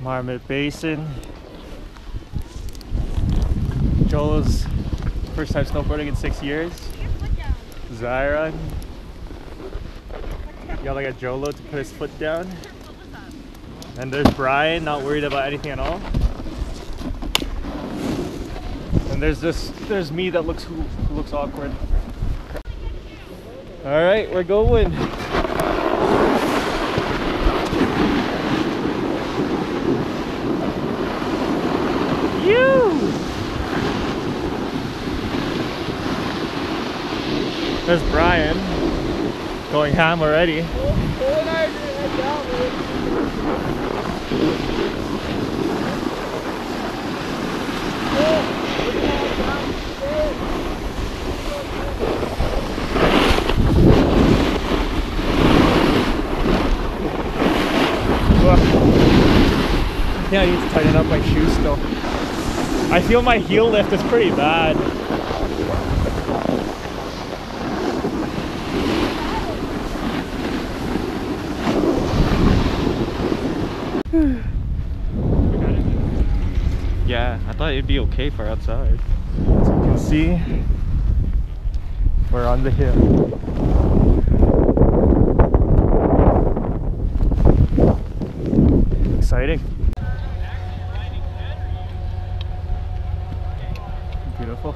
Marmot Basin. Joel's first time snowboarding in six years. Zyron. Yelling at Jolo to put his foot down. And there's Brian, not worried about anything at all. And there's this, there's me that looks who, looks awkward. All right, we're going. There's Brian going ham already. Yeah, I need to tighten up my shoes still. I feel my heel lift is pretty bad. Yeah, I thought it'd be okay for outside. As you can see, we're on the hill. Exciting. Beautiful.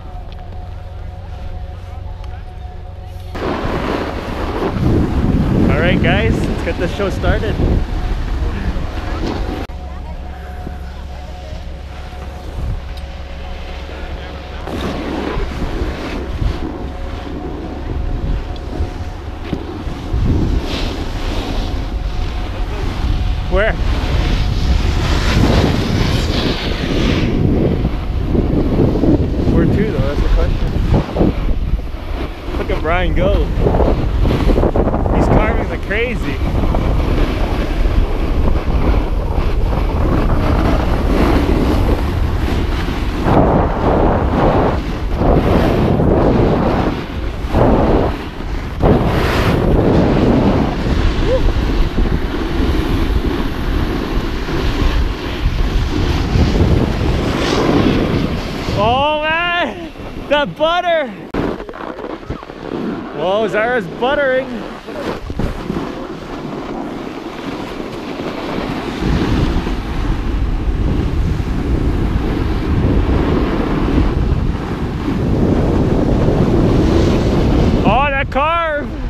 All right, guys, let's get the show started. Where? Where to though? That's the question. Look at Brian go. He's carving like crazy. Oh man, that butter! Whoa, Zara's buttering. Oh, that carve!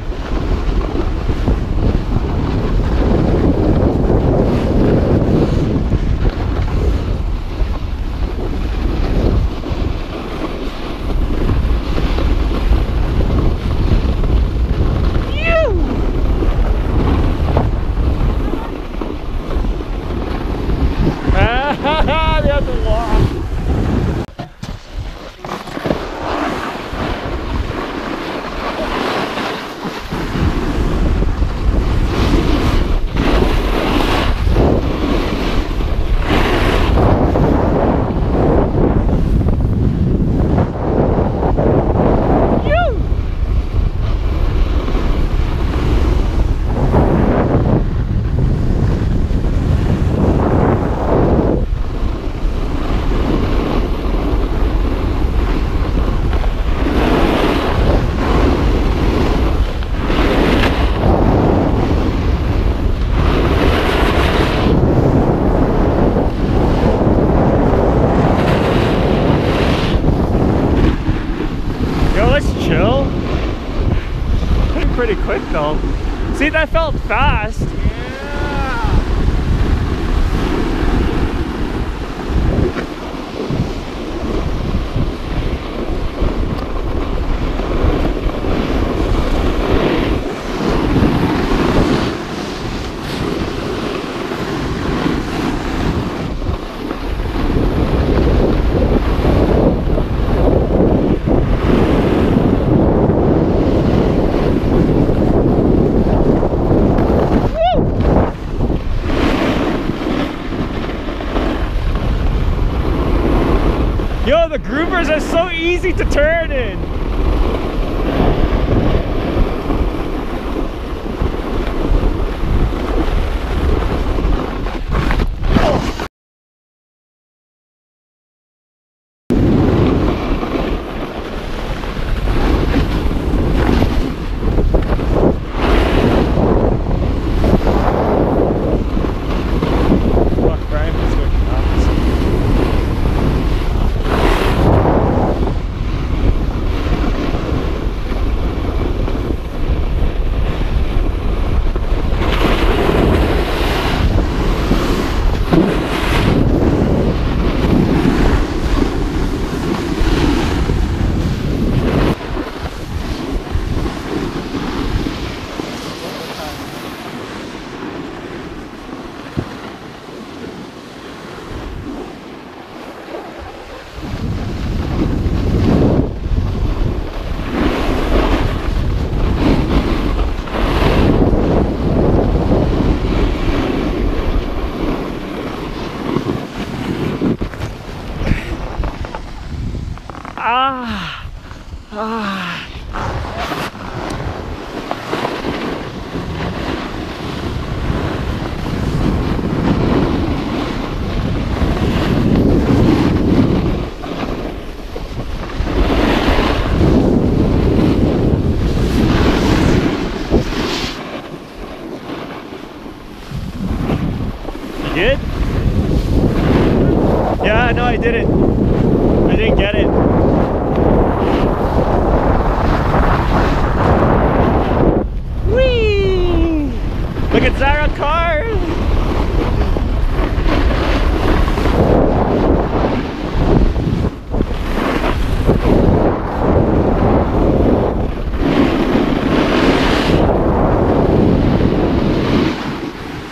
the other wall. Yo, let's chill. Pretty quick though. See, that felt fast. Yo, the groomers are so easy to turn in. Ah. Ah. You did? Yeah, no, I didn't. I didn't get it. Whee! Look at Zara cars!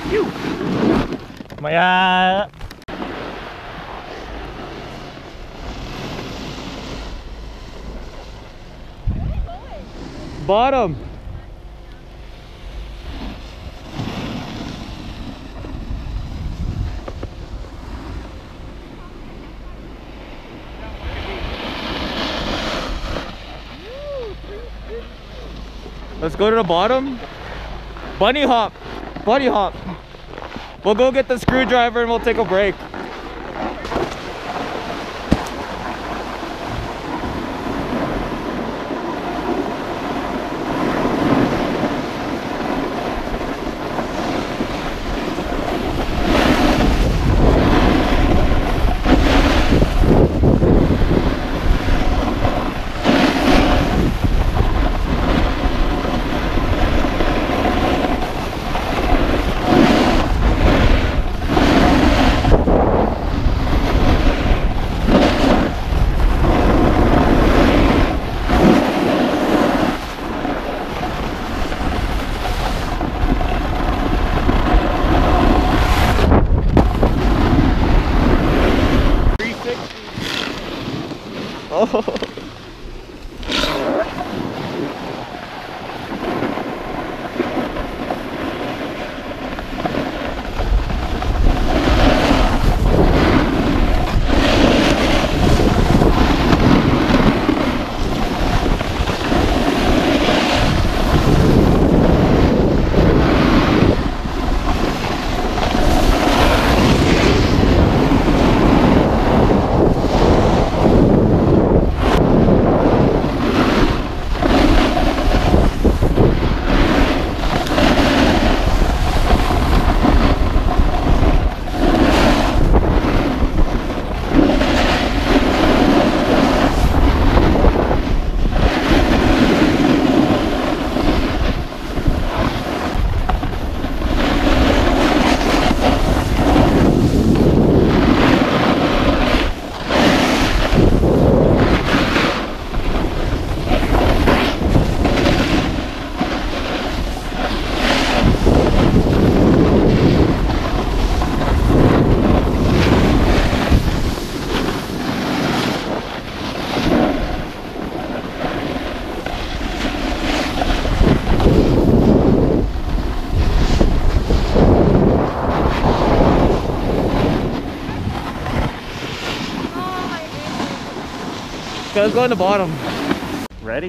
Phew. Maya. Bottom. Let's go to the bottom. Bunny hop. Bunny hop. We'll go get the screwdriver and we'll take a break. Oh. Let's go on the bottom. Ready?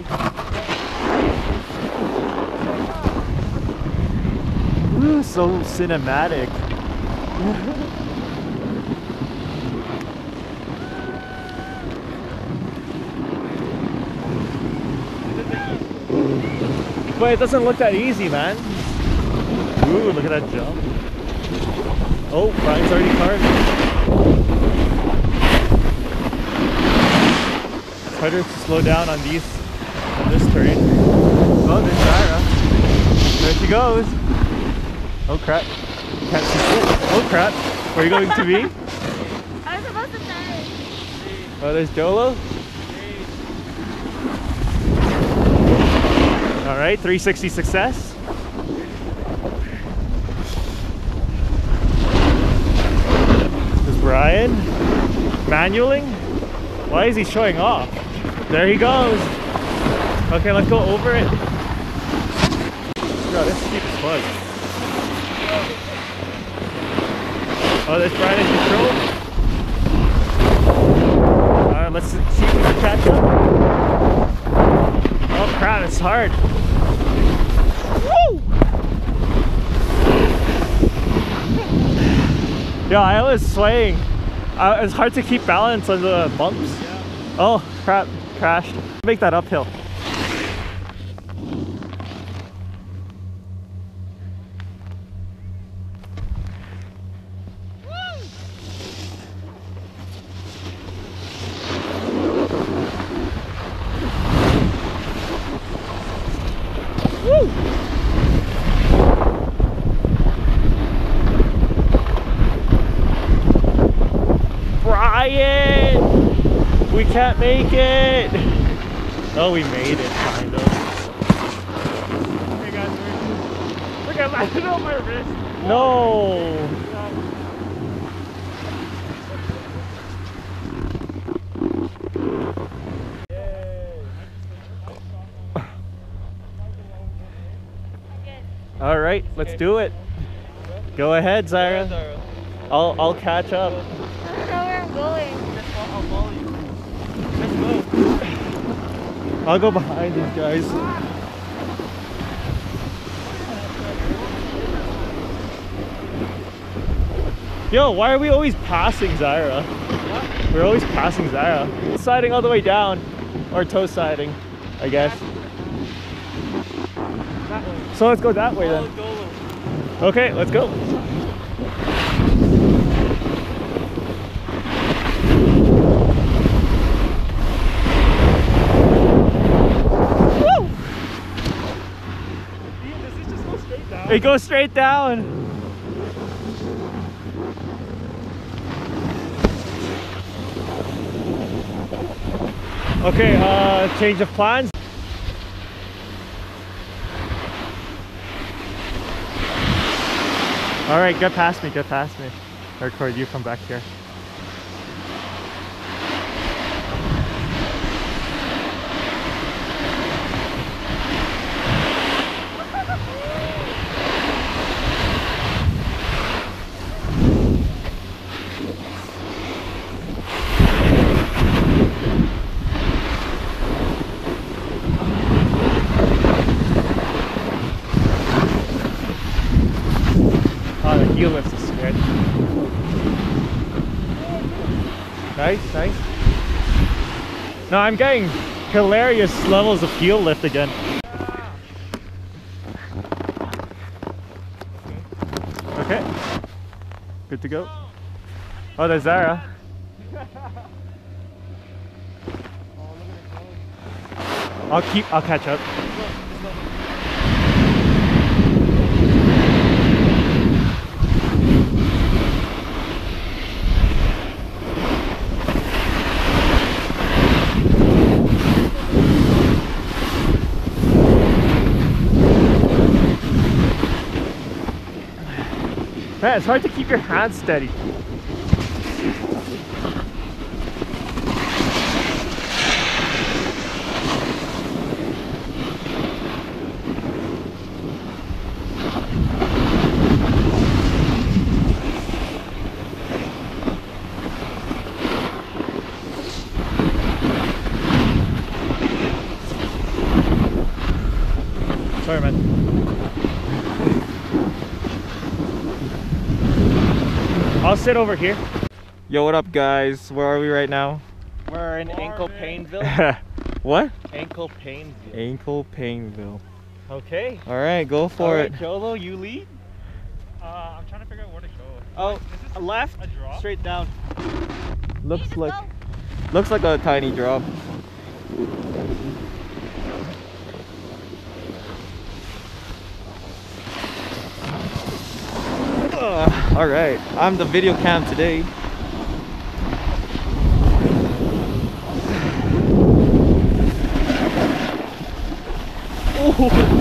Ooh, so cinematic. but it doesn't look that easy, man. Ooh, look at that jump. Oh, Brian's already parked. It's harder to slow down on these on this terrain. Oh, there's Sarah. There she goes. Oh crap. Can't see shit. Oh crap. Where are you going to be? I was supposed to say. Oh, there's Jolo. All right, 360 success. There's Brian. Manualing. Why is he showing off? There he goes. Okay, let's go over it. God, this steep as fuck. Oh, there's Brian in control. Alright, let's see if we can catch up. Oh crap, it's hard. Woo! Yeah, I was swaying. Uh, it's hard to keep balance on the bumps. Oh crap, crashed. Make that uphill. Woo! Brian! We can't make it! Oh, we made it, kind of. Hey guys, look, I landed on my wrist. No! All right, let's do it. Go ahead, Zyra. I'll I'll catch up. I don't know where I'm going. I'll go behind these guys. Yo, why are we always passing Zyra? We're always passing Zyra. Sliding all the way down. Or toe sliding, I guess. So let's go that way then. Okay, let's go. Woo! Does this just go straight down? It goes straight down. Okay, uh, change of plans. All right, get past me, get past me. Or Cord, you come back here. Oh, the heel lift is good. Nice, nice. No, I'm getting hilarious levels of heel lift again. Okay. Good to go. Oh, there's Zara. I'll keep, I'll catch up. Man, it's hard to keep your hands steady. Sit over here. Yo, what up, guys? Where are we right now? We're in Ankle Painville. what? Ankle Painville. Ankle Painville. Okay. All right, go for it. Jolo, you lead. Uh, I'm trying to figure out where to go. Oh, Is this left, a drop? straight down. Looks like go. looks like a tiny drop. All right, I'm the video cam today.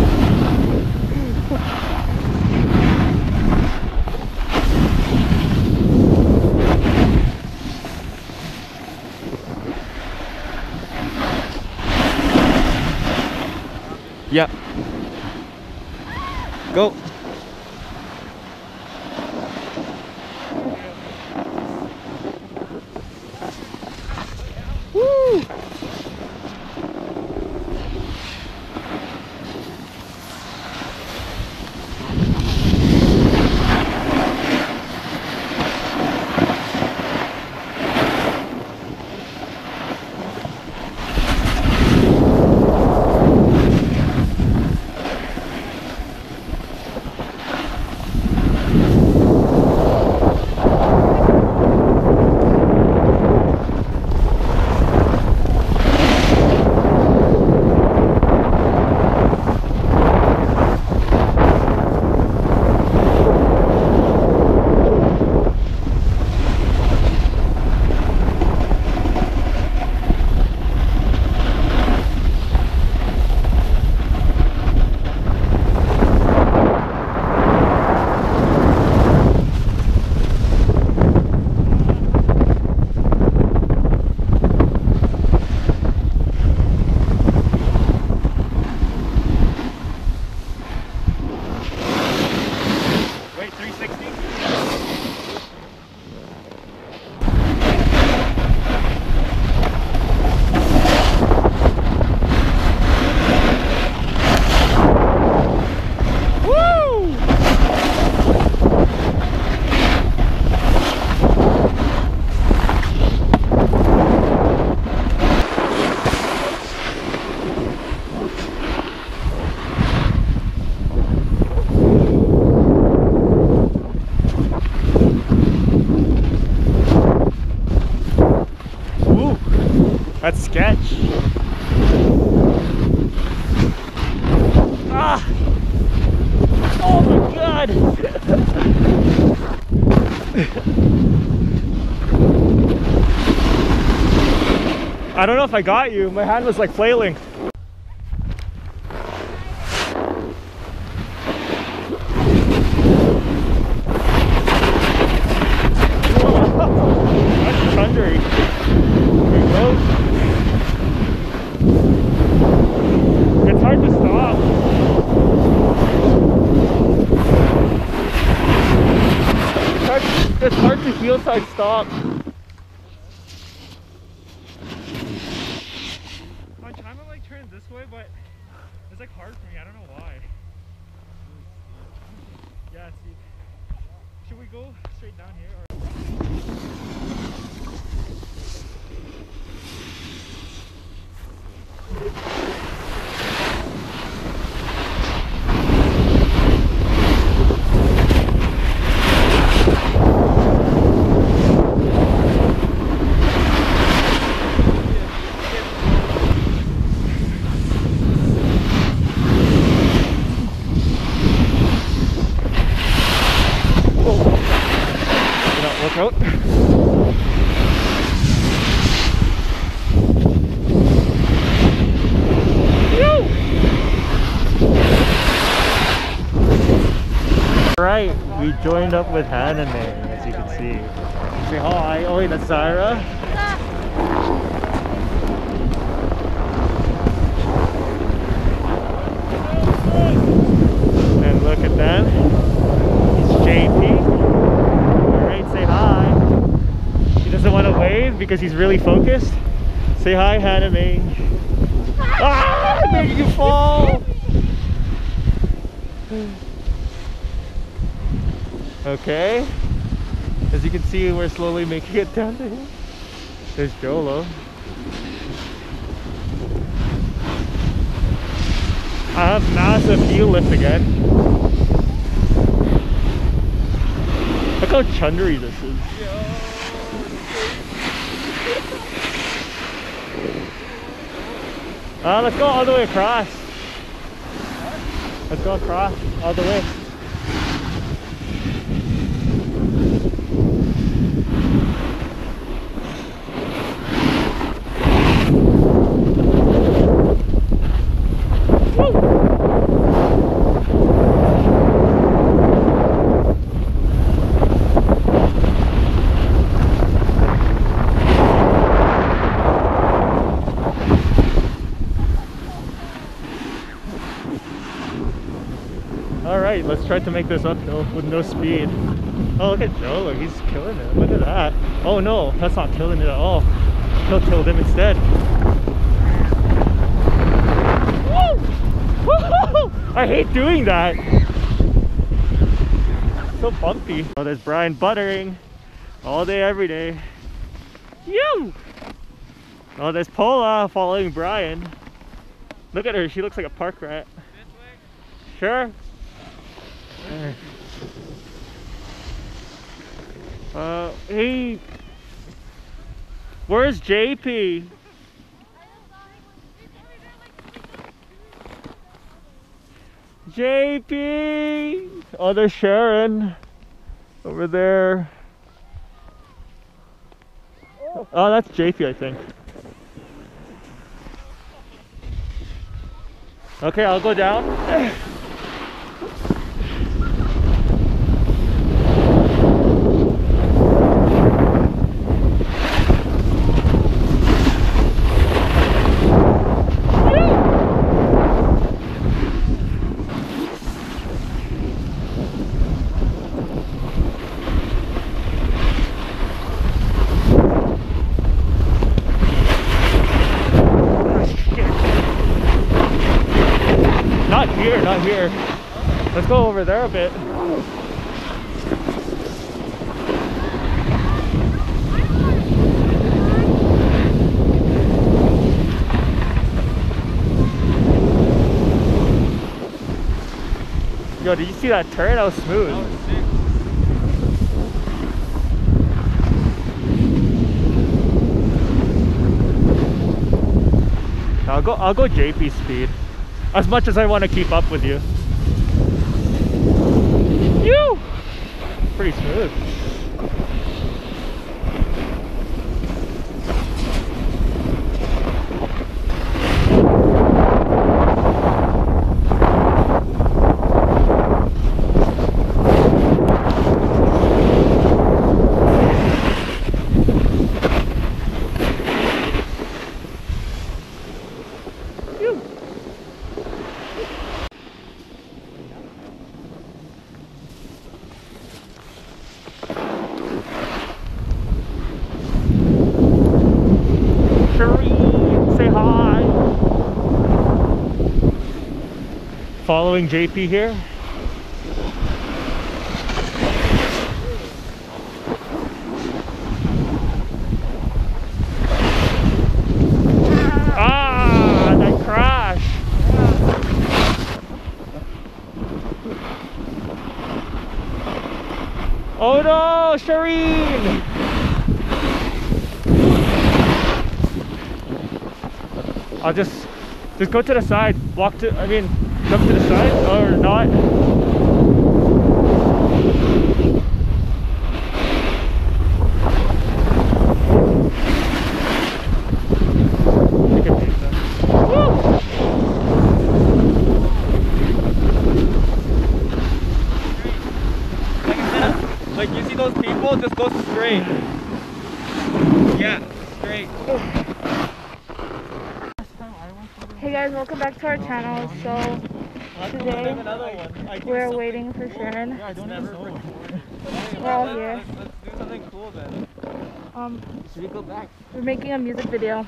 Yeah. Go. Sketch. Ah! Oh my god! I don't know if I got you. My hand was like flailing. That's chundery. There he goes. It's hard to stop. It's hard, it's hard to heel side stop. I'm trying to like turn this way, but it's like hard for me. I don't know why. Yeah, see. Should we go straight down here or? You know, look out. Right, we joined up with Haname, as you can see. Say hi. That's Zaira. And look at them. It's JP. Alright, say hi. He doesn't want to wave because he's really focused. Say hi, Haname. Ah! You fall! Okay. As you can see, we're slowly making it down to him. There's Jolo. I have massive heel lift again. Look how chundery this is. Uh, let's go all the way across. Let's go across all the way. All let's to make this uphill with no speed. Oh, look at Joe. He's killing it. Look at that. Oh, no, that's not killing it at all. He'll kill him instead. Woo! I hate doing that. So bumpy. Oh, there's Brian buttering all day, every day. You! Oh, there's Pola following Brian. Look at her. She looks like a park rat. Sure. Uh, hey, where's JP? JP! Oh, there's Sharon over there. Oh, that's JP, I think. Okay, I'll go down. Not here, not here. Let's go over there a bit. Yo, did you see that turn? That was smooth. I'll go. I'll go JP speed. As much as I want to keep up with you. Pretty smooth. Shireen, say hi. Following JP here. Ah, crash. Oh no, Shireen! I'll just just go to the side. Walk to I mean jump to the side or not. You can beat. Woo! Like instead like you see those people, just go straight. Yeah, straight. Hey guys, welcome back to our channel. So today Another one. I do we're waiting for cool. Sharon. I don't never record. We're all here. Let's, let's do something cool then. Um, Should we go back? we're making a music video.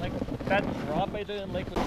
Like that drop I did in Lakewood.